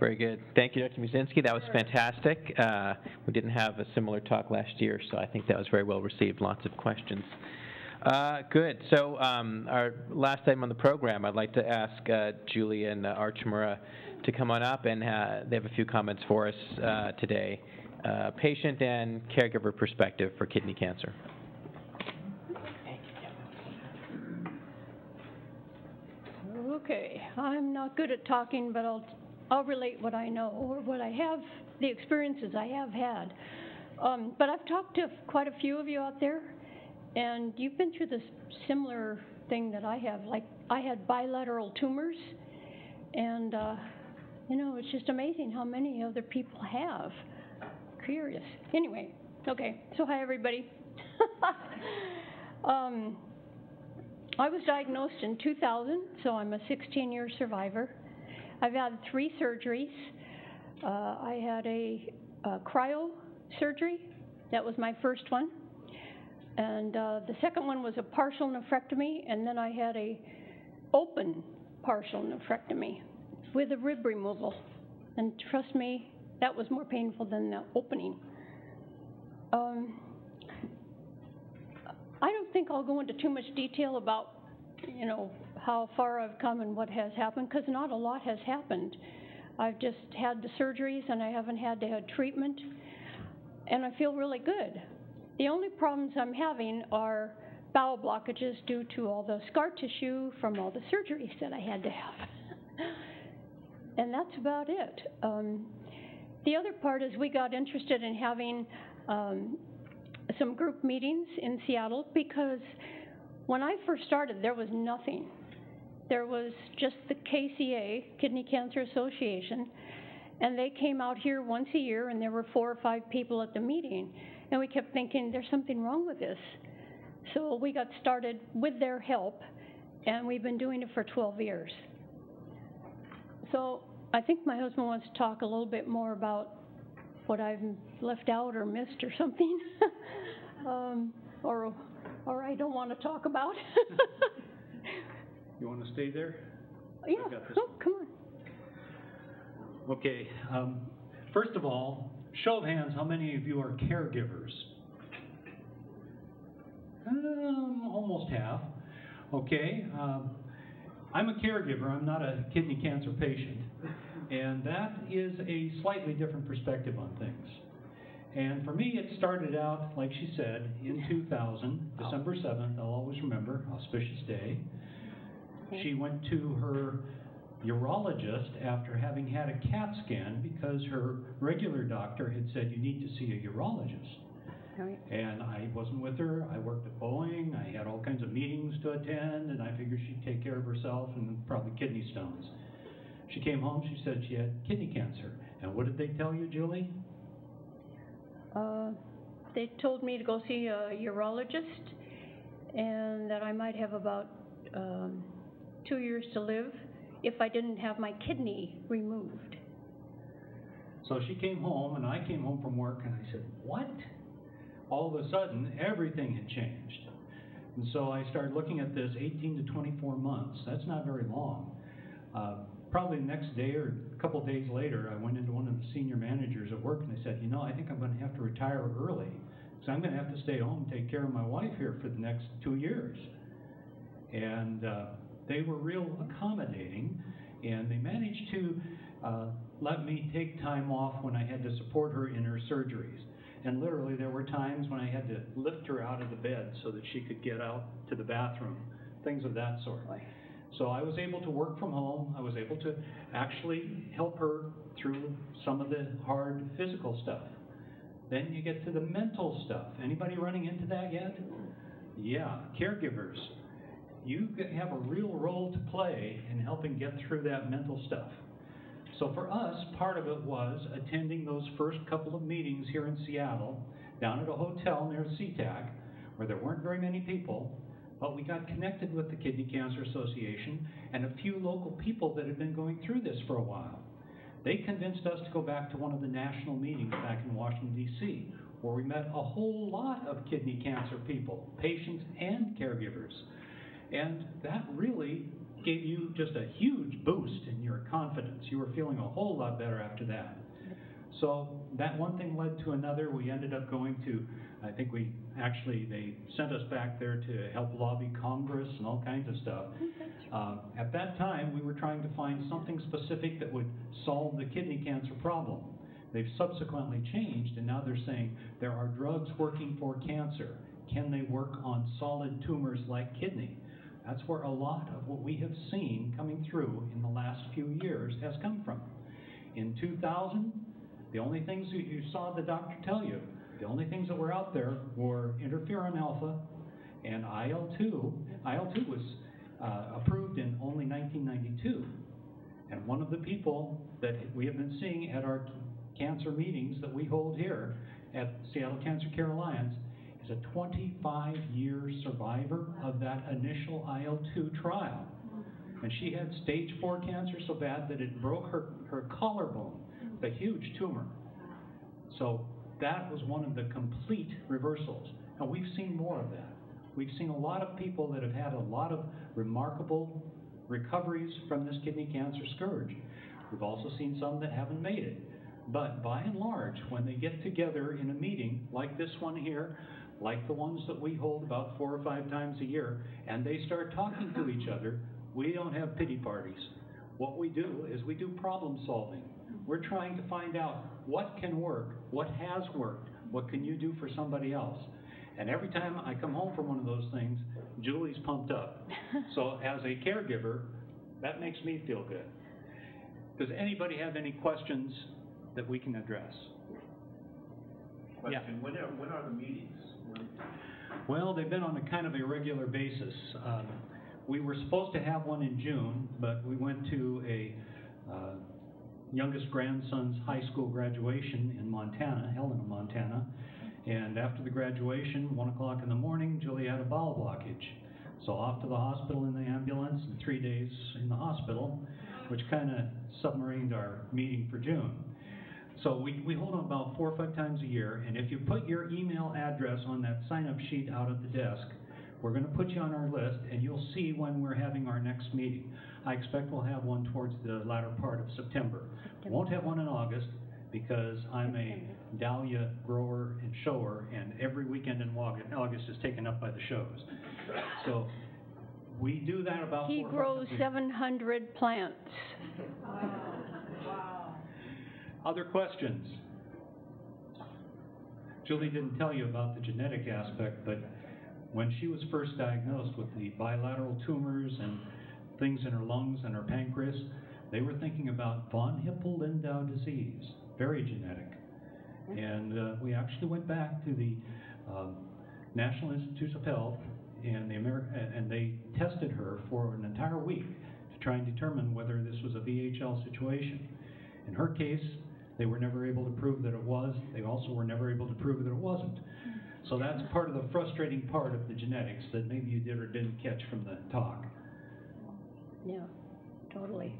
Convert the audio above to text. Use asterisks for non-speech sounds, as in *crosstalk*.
Very good. Thank you, Dr. Muzinski. That was fantastic. Uh, we didn't have a similar talk last year, so I think that was very well received. Lots of questions. Uh, good. So, um, our last item on the program, I'd like to ask uh, Julie and uh, Art Chmura to come on up, and uh, they have a few comments for us uh, today. Uh, patient and caregiver perspective for kidney cancer. Okay, I'm not good at talking, but I'll, I'll relate what I know, or what I have, the experiences I have had. Um, but I've talked to quite a few of you out there, and you've been through this similar thing that I have. Like, I had bilateral tumors, and, uh, you know, it's just amazing how many other people have. Curious. Anyway, okay, so hi, everybody. *laughs* um, I was diagnosed in 2000, so I'm a 16 year survivor. I've had three surgeries. Uh, I had a, a cryo surgery, that was my first one. And uh, the second one was a partial nephrectomy, and then I had a open partial nephrectomy with a rib removal. And trust me, that was more painful than the opening. Um, I don't think I'll go into too much detail about, you know, how far I've come and what has happened, because not a lot has happened. I've just had the surgeries and I haven't had to have treatment, and I feel really good. The only problems I'm having are bowel blockages due to all the scar tissue from all the surgeries that I had to have. *laughs* and that's about it. Um, the other part is we got interested in having um, some group meetings in Seattle because when I first started, there was nothing. There was just the KCA, Kidney Cancer Association, and they came out here once a year, and there were four or five people at the meeting. And we kept thinking, there's something wrong with this. So we got started with their help, and we've been doing it for 12 years. So I think my husband wants to talk a little bit more about what I've left out or missed or something, *laughs* um, or or I don't want to talk about. *laughs* You want to stay there? yeah, oh, come on. Okay, um, first of all, show of hands, how many of you are caregivers? Um, almost half. Okay, um, I'm a caregiver, I'm not a kidney cancer patient, and that is a slightly different perspective on things. And for me, it started out, like she said, in 2000, December 7th, I'll always remember, auspicious day. She went to her urologist after having had a CAT scan because her regular doctor had said, you need to see a urologist. Right. And I wasn't with her. I worked at Boeing. I had all kinds of meetings to attend, and I figured she'd take care of herself and probably kidney stones. She came home. She said she had kidney cancer. And what did they tell you, Julie? Uh, they told me to go see a urologist, and that I might have about um, two years to live if I didn't have my kidney removed. So she came home, and I came home from work, and I said, What? All of a sudden, everything had changed. And so I started looking at this 18 to 24 months. That's not very long. Uh, probably the next day or a couple days later, I went into one of the senior managers at work and I said, You know, I think I'm going to have to retire early. So I'm going to have to stay home and take care of my wife here for the next two years. And uh, they were real accommodating, and they managed to uh, let me take time off when I had to support her in her surgeries. And literally, there were times when I had to lift her out of the bed so that she could get out to the bathroom, things of that sort. So I was able to work from home. I was able to actually help her through some of the hard physical stuff. Then you get to the mental stuff. Anybody running into that yet? Yeah, caregivers you have a real role to play in helping get through that mental stuff. So for us, part of it was attending those first couple of meetings here in Seattle, down at a hotel near SeaTac, where there weren't very many people, but we got connected with the Kidney Cancer Association and a few local people that had been going through this for a while. They convinced us to go back to one of the national meetings back in Washington, D.C., where we met a whole lot of kidney cancer people, patients and caregivers. And that really gave you just a huge boost in your confidence. You were feeling a whole lot better after that. So that one thing led to another. We ended up going to, I think we, actually, they sent us back there to help lobby Congress and all kinds of stuff. *laughs* Um, At that time, we were trying to find something specific that would solve the kidney cancer problem. They've subsequently changed, and now they're saying there are drugs working for cancer. Can they work on solid tumors like kidney? That's where a lot of what we have seen coming through in the last few years has come from. In 2000, the only things you, you saw the doctor tell you, the only things that were out there were interferon alpha and IL-2. IL-2 was uh, approved in only 1992. And one of the people that we have been seeing at our cancer meetings that we hold here at Seattle Cancer Care Alliance a 25-year survivor of that initial IL-2 trial. And she had stage four cancer so bad that it broke her, her collarbone, a huge tumor. So that was one of the complete reversals. And we've seen more of that. We've seen a lot of people that have had a lot of remarkable recoveries from this kidney cancer scourge. We've also seen some that haven't made it. But by and large, when they get together in a meeting like this one here, like the ones that we hold about four or five times a year, and they start talking to each other, we don't have pity parties. What we do is we do problem solving. We're trying to find out what can work, what has worked, what can you do for somebody else. And every time I come home from one of those things, Julie's pumped up. *laughs* So as a caregiver, that makes me feel good. Does anybody have any questions that we can address? Yeah. Question, when are, when are the meetings? Well, they've been on a kind of irregular basis. Um, We were supposed to have one in June, but we went to a uh, youngest grandson's high school graduation in Montana, Helena, Montana. And after the graduation, one o'clock in the morning, Julie had a bowel blockage. So off to the hospital in the ambulance and three days in the hospital, which kind of submarined our meeting for June. So we, we hold them about four or five times a year, and if you put your email address on that sign-up sheet out at the desk, we're gonna put you on our list, and you'll see when we're having our next meeting. I expect we'll have one towards the latter part of September. We won't have one in August, because I'm a dahlia grower and shower, and every weekend in August, August is taken up by the shows. So, we do that about He or grows times a year. seven hundred plants. *laughs* Other questions? Julie didn't tell you about the genetic aspect, but when she was first diagnosed with the bilateral tumors and things in her lungs and her pancreas, they were thinking about von Hippel-Lindau disease, very genetic. And uh, we actually went back to the um, National Institutes of Health and the Ameri- and- and they tested her for an entire week to try and determine whether this was a VHL situation. In her case, they were never able to prove that it was. They also were never able to prove that it wasn't. So that's part of the frustrating part of the genetics that maybe you did or didn't catch from the talk. Yeah, totally.